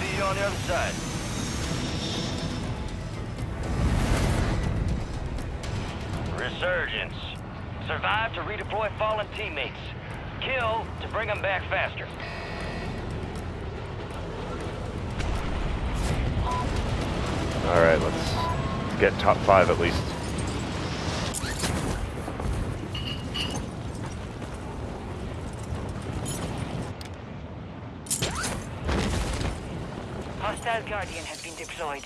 See you on the other side. Resurgence. Survive to redeploy fallen teammates. Kill to bring them back faster. Alright, let's get top five at least. Hostile Guardian has been deployed.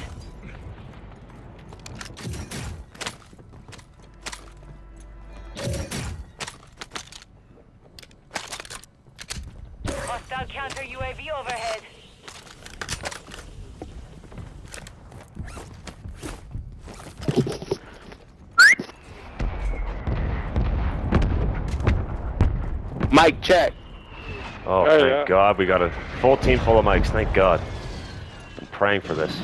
Hostile counter UAV overhead. Mike, check. Oh, thank yeah. God, we got a full team full of mics. Thank God. I'm praying for this.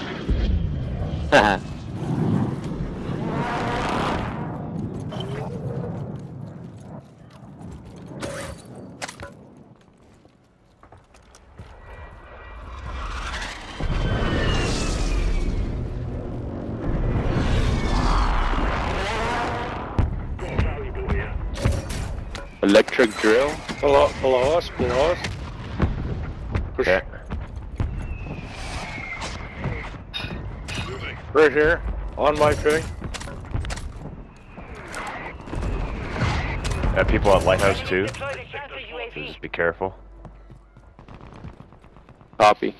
Electric drill. Below, below us, below us. Push Okay. Right here, on my thing. Got people at Lighthouse too. Deploy the counter So just be careful. Copy.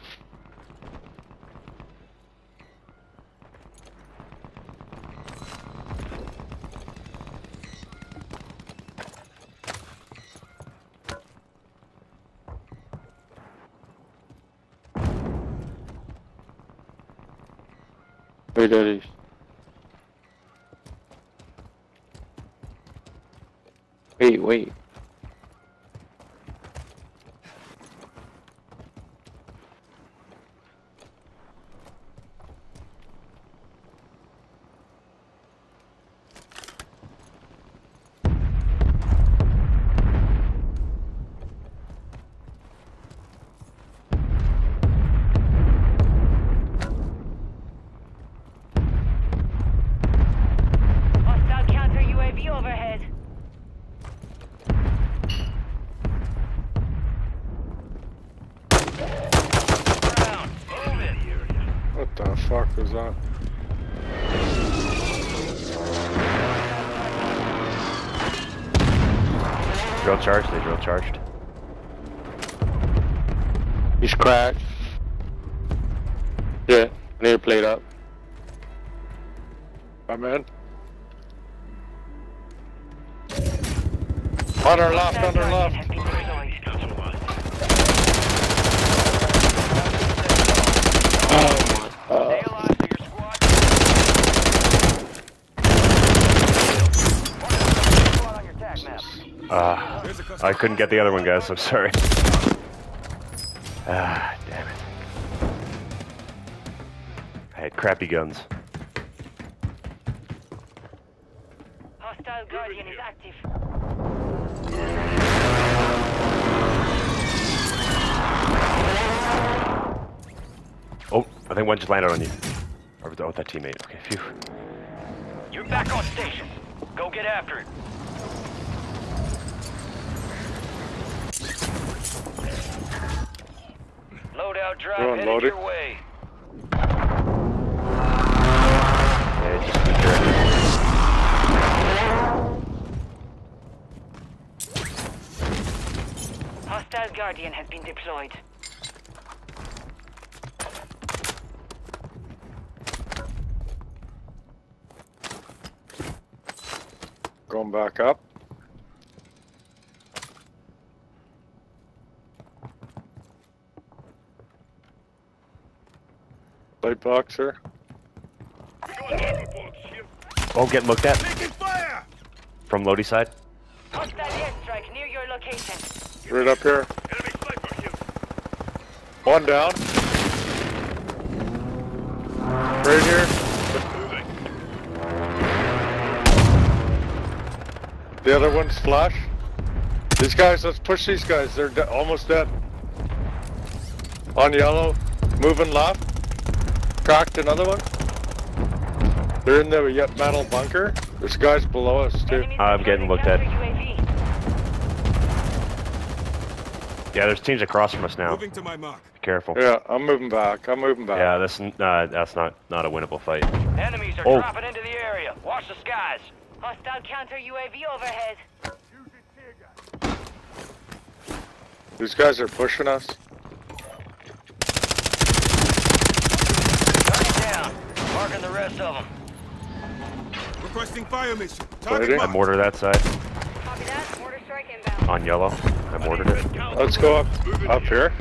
Is. Wait, wait. Hostile counter UAV overhead. Ground. Move it. What the fuck was that? Drill charged. They drill charged. He's cracked. Yeah, I need to play it up. I'm in. On our left, Hostile on our left. has been deployed. Uh, Stay alive for your squad. Squad on your tac map. Ah, I couldn't get the other one, guys. I'm sorry. Ah, damn it. I had crappy guns. Hostile Guardian is active. Oh, I think one just landed on you. Or with, oh, with that teammate. Okay, phew. You're back on station. Go get after it. Loadout drive Go on, headed load your way. Yeah, just be careful. Hostile Guardian has been deployed. Going back up. Light boxer. Oh, getting looked at. From Lodi side. Hostile airstrike near your location. Right up here. One down. Right here. The other one's flush. These guys, let's push these guys. They're de- almost dead. On yellow. Moving left. Cracked another one. They're in the yet metal bunker. There's guys below us too. I'm getting looked at. Yeah, there's teams across from us now. Be Moving to my mark. Be careful. Yeah, I'm moving back. I'm moving back. Yeah, this uh, that's not not a winnable fight. Enemies are Oh. dropping into the area. Watch the skies. Hostile counter-UAV overhead. These guys are pushing us. Target down. Marking the rest of them. Requesting fire mission. Target I marked. mortar that side Copy that. Mortar strike inbound. on yellow. I mortared it. Let's go up up here.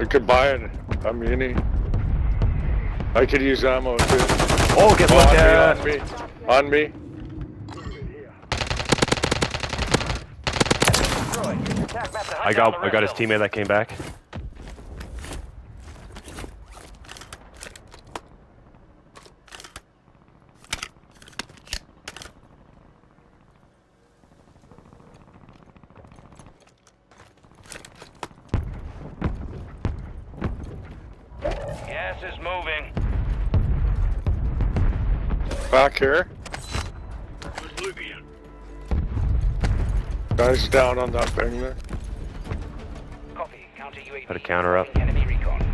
We could buy an, a muni. I could use ammo too. Oh, get looked on me, on me, on me. I got I got his rest of 'em. teammate that came back. Gas is moving. Back here. Guys down on that thing there. Put a counter up. Recon.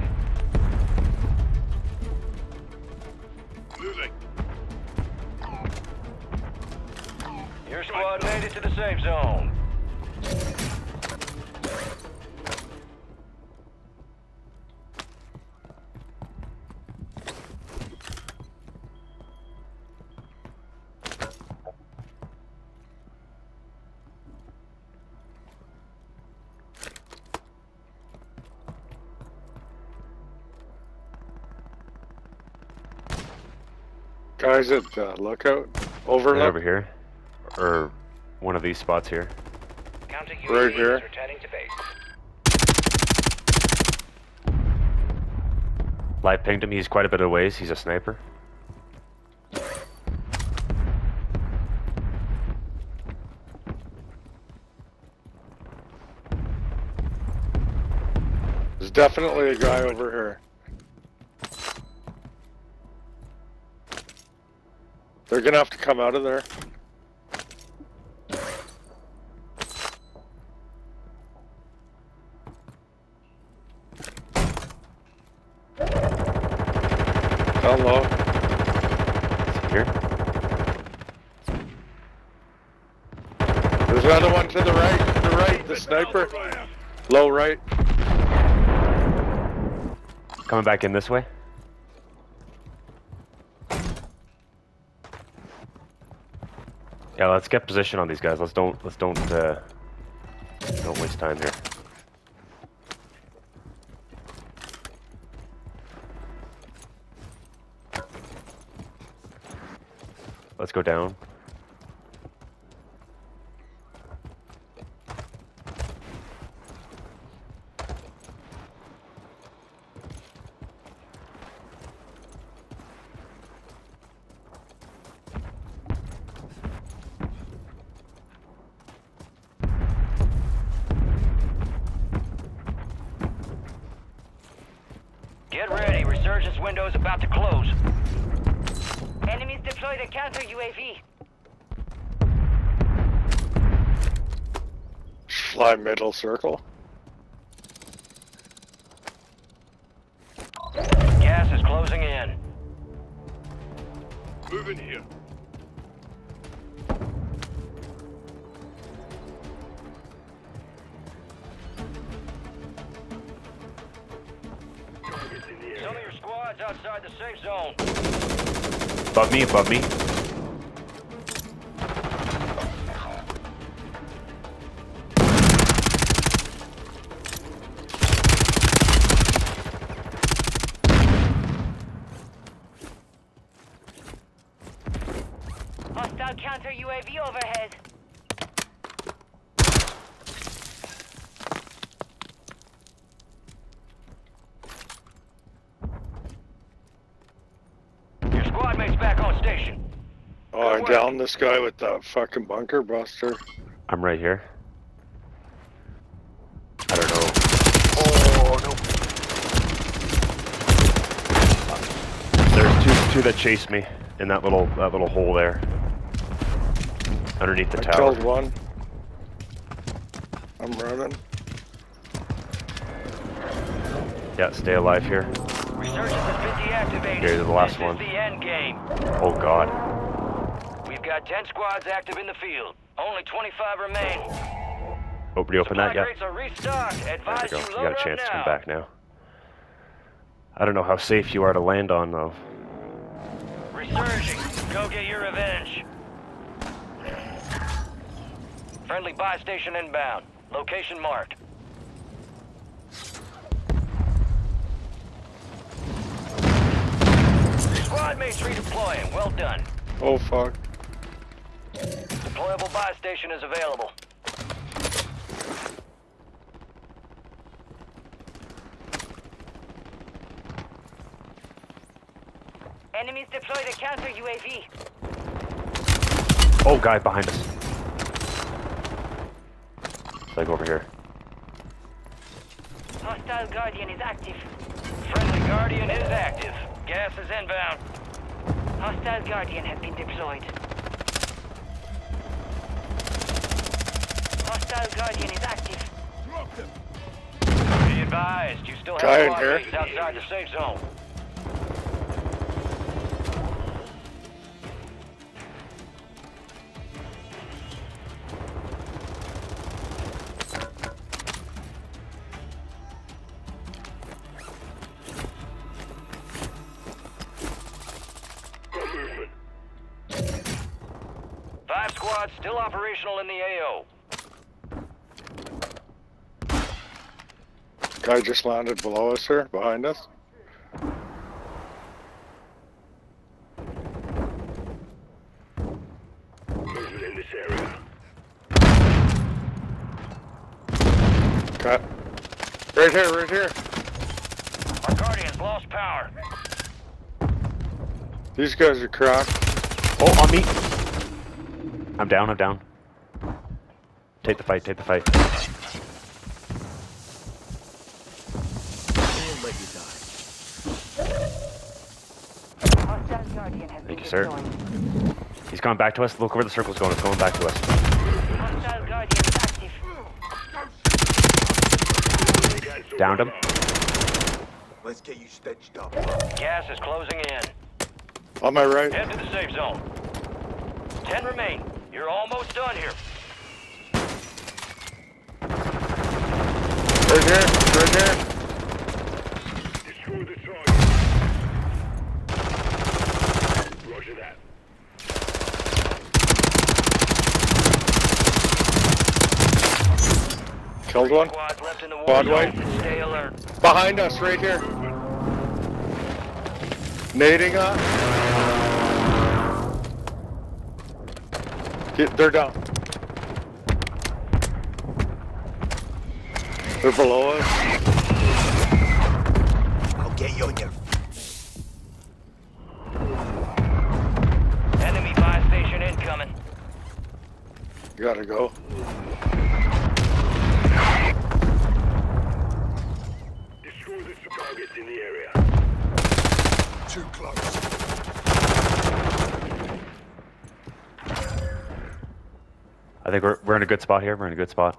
Your squad made it to the safe zone. Guys at the lookout. Right over here, or one of these spots here. Counter Right UAV here. is returning to base. Live pinged him. He's quite a bit of ways. He's a sniper. There's definitely a guy over here. They're gonna have to come out of there. Down low. Here. There's another one to the right, to the right, the sniper. Low right. Coming back in this way. Yeah, let's get position on these guys. Let's don't let's don't uh, don't waste time here. Let's go down. Get ready. Resurgence window is about to close. Enemies deployed a counter-UAV. Fly middle circle. Gas is closing in. Moving here. Some of your squads outside the safe zone. Above me, above me. counter-UAV overhead. Your squad mate's back on station. Oh, I downed this guy with that fucking bunker buster. I'm right here. I don't know. Oh no. There's two two that chased me in that little that little hole there. Underneath the I tower. killed one. I'm running. Yeah, stay alive here. Resurgence has been deactivated. Here's the last this one. the end game. Oh god. We've got 10 squads active in the field. Only 25 remain. Oh, did you open that Supply yet? are restocked. There we you go. You load got a chance to come back now. I don't know how safe you are to land on though. Resurging. Go get your revenge. Friendly buy station inbound. Location marked. Squad mates redeploying. Well done. Oh fuck. Deployable buy station is available. Enemies deployed a counter UAV. Oh, guy behind us. It's like over here. Hostile Guardian is active. Friendly Guardian is active. Gas is inbound. Hostile Guardian has been deployed. Hostile Guardian is active. Drop them. Be advised, you still Guy have in squad here. outside the safe zone. Five squads still operational in the AO. Guy just landed below us here, behind us. in this area. Cut. Right here, right here. Our Guardians lost power. These guys are cracked. Oh, on me. I'm down. I'm down. Take the fight. Take the fight. Hostile Guardian Thank you, sir. He's coming back to us. Look where the circle's going. It's going back to us. Hostile Guardian is. Downed him. Let's get you stitched up. Gas is closing in. On my right. Head to the safe zone. Ten remain. You're almost done here. Right here, right here. Destroy the target. Roger that. Killed one. Squads left in the war Quad white. Stay alert. Behind us, right here. Nading up. Get, they're down. They're below us. I'll get you on your Enemy buy station incoming. Gotta go. destroy the targets in the area. Too close. Think we're we're in a good spot here. We're in a good spot.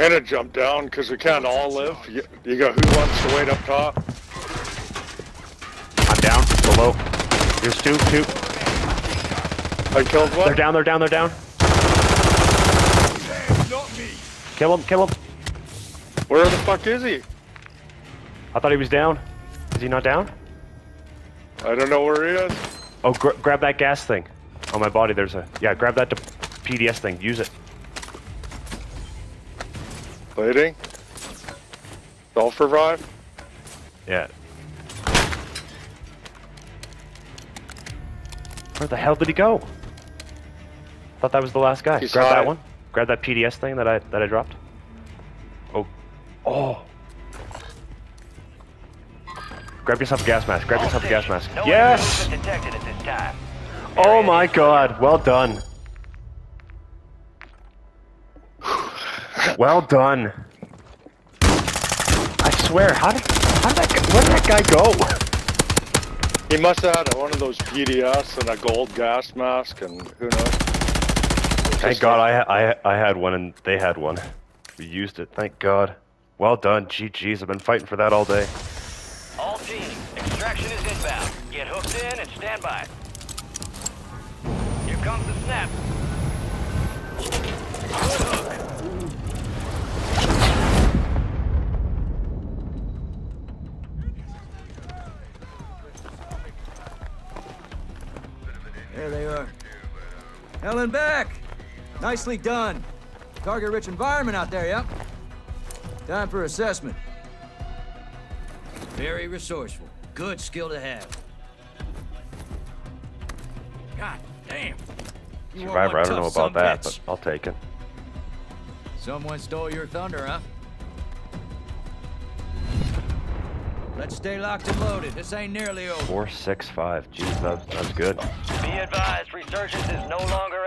I'm gonna jump down because we can't all live. You, you got who wants to wait up top? I'm down. Below. Here's two. Two. I killed They're down, they're down, they're down. Kill him, kill him. Where the fuck is he? I thought he was down. Is he not down? I don't know where he is. Oh, gr grab that gas thing. On my body, there's a... Yeah, grab that PDS thing. Use it. Waiting. Don't survive. Yeah. Where the hell did he go? I Thought that was the last guy. He's Grab high. that one. Grab that PDS thing that I that I dropped. Oh. Oh. Grab yourself a gas mask. Grab All yourself a gas mask. No Yes! movement detected at this time. Oh my god. Well done. Well done. I swear, how did how did that guy, where did that guy go? He must have had one of those PDS and a gold gas mask, and who knows. Thank God I, I, I had one and they had one. We used it, thank God. Well done, GG's. I've been fighting for that all day. All teams, extraction is inbound. Get hooked in and stand by. Here comes the snap. There they are. Helen back! Nicely done. Target-rich environment out there, yep. Time for assessment. Very resourceful. Good skill to have. God damn. You Survivor, I don't know about that, but I'll take it. Someone stole your thunder, huh? Let's stay locked and loaded. This ain't nearly over. Four, six, five. Jeez, that, that's good. Be advised, resurgence is no longer.